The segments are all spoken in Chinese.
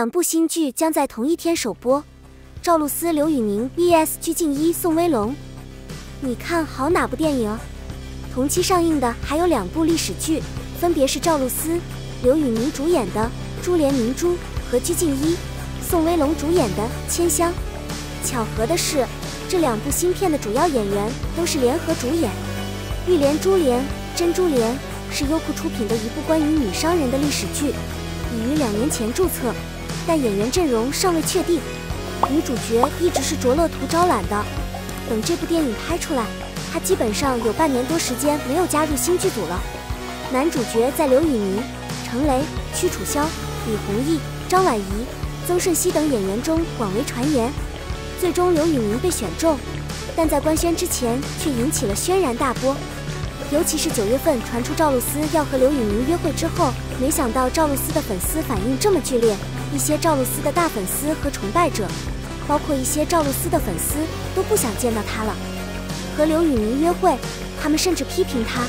两部新剧将在同一天首播，赵露思、刘宇宁 vs 鞠婧祎、宋威龙。你看好哪部电影？同期上映的还有两部历史剧，分别是赵露思、刘宇宁主演的《珠帘明珠》和鞠婧祎、宋威龙主演的《千香》。巧合的是，这两部新片的主要演员都是联合主演。《玉莲珠帘》《珍珠帘》是优酷出品的一部关于女商人的历史剧，已于两年前注册，但演员阵容尚未确定。女主角一直是卓乐图招揽的，等这部电影拍出来，她基本上有半年多时间没有加入新剧组了。男主角在刘宇宁、程雷、屈楚萧、李弘毅、张晚怡、曾舜晞等演员中广为传言。最终刘宇宁被选中，但在官宣之前却引起了轩然大波。尤其是九月份传出赵露思要和刘宇宁约会之后，没想到赵露思的粉丝反应这么剧烈。一些赵露思的大粉丝和崇拜者，包括一些赵露思的粉丝，都不想见到她了。和刘宇宁约会，他们甚至批评她，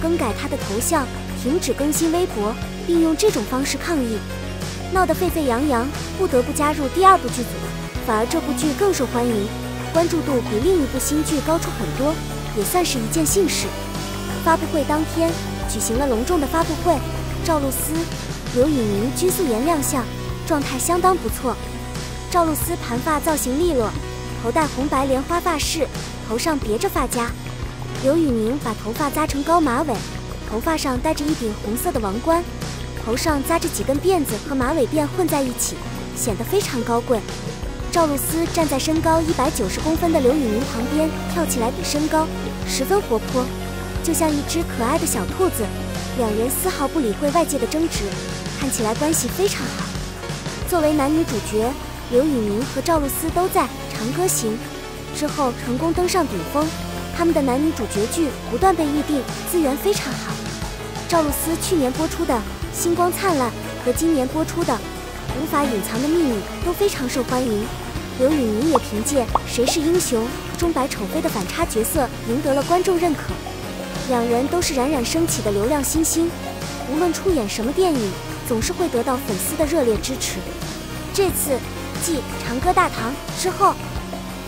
更改她的头像，停止更新微博，并用这种方式抗议，闹得沸沸扬扬，不得不加入第二部剧组。反而这部剧更受欢迎，关注度比另一部新剧高出很多，也算是一件幸事。发布会当天举行了隆重的发布会，赵露思、刘宇宁均素颜亮相，状态相当不错。赵露思盘发造型利落，头戴红白莲花发饰，头上别着发夹；刘宇宁把头发扎成高马尾，头发上戴着一顶红色的王冠，头上扎着几根辫子和马尾辫混在一起，显得非常高贵。赵露思站在身高一百九十公分的刘宇宁旁边，跳起来比身高，十分活泼，就像一只可爱的小兔子。两人丝毫不理会外界的争执，看起来关系非常好。作为男女主角，刘宇宁和赵露思都在《长歌行》之后成功登上顶峰，他们的男女主角剧不断被预定，资源非常好。赵露思去年播出的《星光灿烂》和今年播出的《无法隐藏的秘密》都非常受欢迎。刘宇宁也凭借《谁是英雄》中白丑妃的反差角色赢得了观众认可，两人都是冉冉升起的流量新星，无论出演什么电影，总是会得到粉丝的热烈支持。这次继《长歌大唐》之后，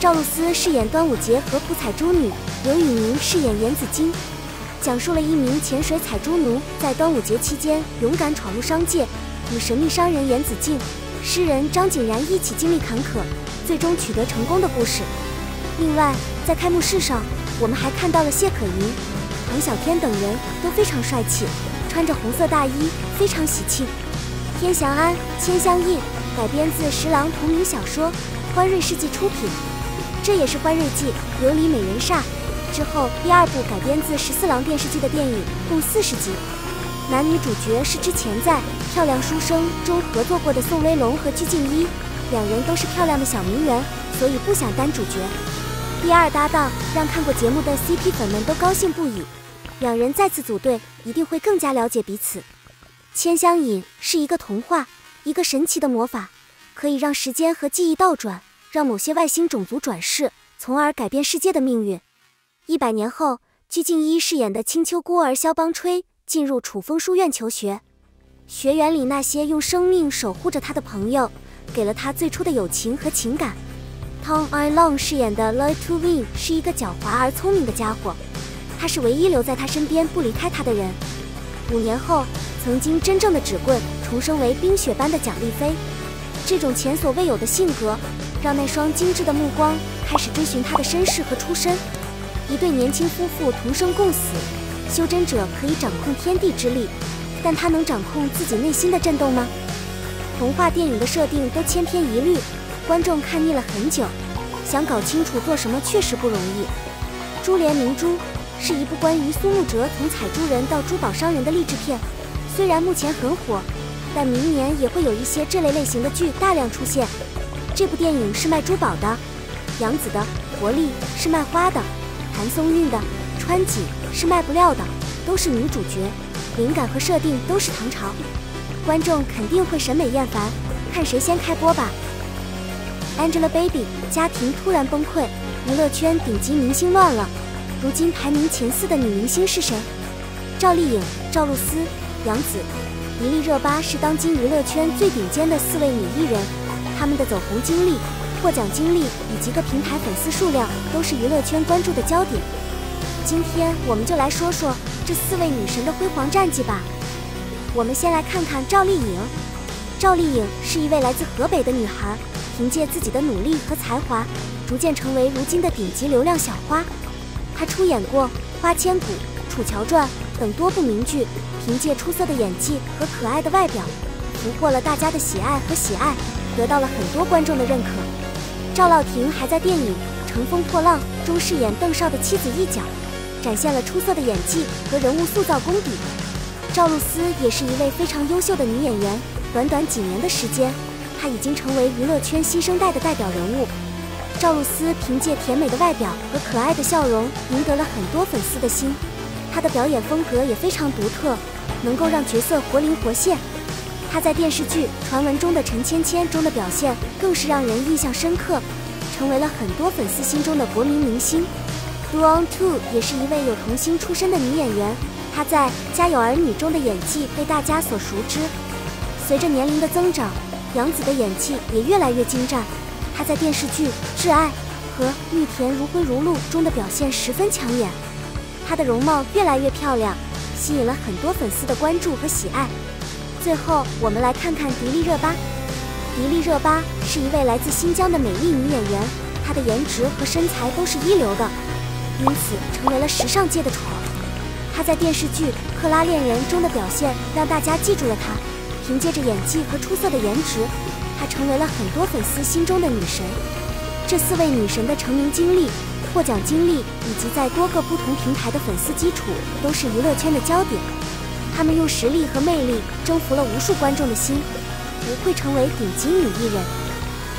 赵露思饰演端午节和普采珠女，刘宇宁饰演严子京，讲述了一名潜水采珠奴在端午节期间勇敢闯入商界，与神秘商人严子敬、诗人张景然一起经历坎坷。最终取得成功的故事。另外，在开幕式上，我们还看到了谢可寅、唐小天等人都非常帅气，穿着红色大衣，非常喜庆。天祥安、千香印改编自十郎同名小说，欢瑞世纪出品。这也是欢瑞纪《琉璃美人煞》之后第二部改编自十四郎电视剧的电影，共四十集。男女主角是之前在《漂亮书生》中合作过的宋威龙和鞠婧祎。两人都是漂亮的小名媛，所以不想担主角。第二搭档让看过节目的 CP 粉们都高兴不已，两人再次组队一定会更加了解彼此。千香引是一个童话，一个神奇的魔法，可以让时间和记忆倒转，让某些外星种族转世，从而改变世界的命运。一百年后，鞠婧祎饰演的青丘孤儿肖邦吹进入楚风书院求学，学园里那些用生命守护着他的朋友。给了他最初的友情和情感。Tom I Long 饰演的 Lloyd To Win 是一个狡猾而聪明的家伙，他是唯一留在他身边不离开他的人。五年后，曾经真正的纸棍重生为冰雪般的蒋丽菲，这种前所未有的性格，让那双精致的目光开始追寻他的身世和出身。一对年轻夫妇同生共死，修真者可以掌控天地之力，但他能掌控自己内心的震动吗？童话电影的设定都千篇一律，观众看腻了很久，想搞清楚做什么确实不容易。《珠帘明珠》是一部关于苏沐哲从采珠人到珠宝商人的励志片，虽然目前很火，但明年也会有一些这类类型的剧大量出现。这部电影是卖珠宝的，杨紫的活力是卖花的，谭松韵的穿锦是卖布料的，都是女主角，灵感和设定都是唐朝。观众肯定会审美厌烦，看谁先开播吧。Angelababy 家庭突然崩溃，娱乐圈顶级明星乱了。如今排名前四的女明星是谁？赵丽颖、赵露思、杨紫、迪丽热巴是当今娱乐圈最顶尖的四位女艺人，她们的走红经历、获奖经历以及各平台粉丝数量都是娱乐圈关注的焦点。今天我们就来说说这四位女神的辉煌战绩吧。我们先来看看赵丽颖。赵丽颖是一位来自河北的女孩，凭借自己的努力和才华，逐渐成为如今的顶级流量小花。她出演过《花千骨》《楚乔传》等多部名剧，凭借出色的演技和可爱的外表，俘获了大家的喜爱和喜爱，得到了很多观众的认可。赵老婷还在电影《乘风破浪》中饰演邓少的妻子一角，展现了出色的演技和人物塑造功底。赵露思也是一位非常优秀的女演员。短短几年的时间，她已经成为娱乐圈新生代的代表人物。赵露思凭借甜美的外表和可爱的笑容，赢得了很多粉丝的心。她的表演风格也非常独特，能够让角色活灵活现。她在电视剧《传闻中的陈芊芊》中的表现更是让人印象深刻，成为了很多粉丝心中的国民明星。Du On Two 也是一位有童星出身的女演员，她在《家有儿女》中的演技被大家所熟知。随着年龄的增长，杨紫的演技也越来越精湛。她在电视剧《挚爱》和《玉田如灰如露》中的表现十分抢眼，她的容貌越来越漂亮，吸引了很多粉丝的关注和喜爱。最后，我们来看看迪丽热巴。迪丽热巴是一位来自新疆的美丽女演员，她的颜值和身材都是一流的，因此成为了时尚界的宠。她在电视剧《克拉恋人》中的表现让大家记住了她。凭借着演技和出色的颜值，她成为了很多粉丝心中的女神。这四位女神的成名经历、获奖经历以及在多个不同平台的粉丝基础，都是娱乐圈的焦点。他们用实力和魅力征服了无数观众的心，不愧成为顶级女艺人。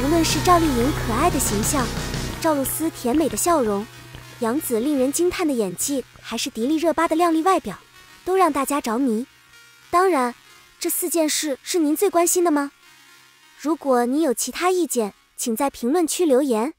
无论是赵丽颖可爱的形象，赵露思甜美的笑容，杨紫令人惊叹的演技，还是迪丽热巴的靓丽外表，都让大家着迷。当然。这四件事是您最关心的吗？如果你有其他意见，请在评论区留言。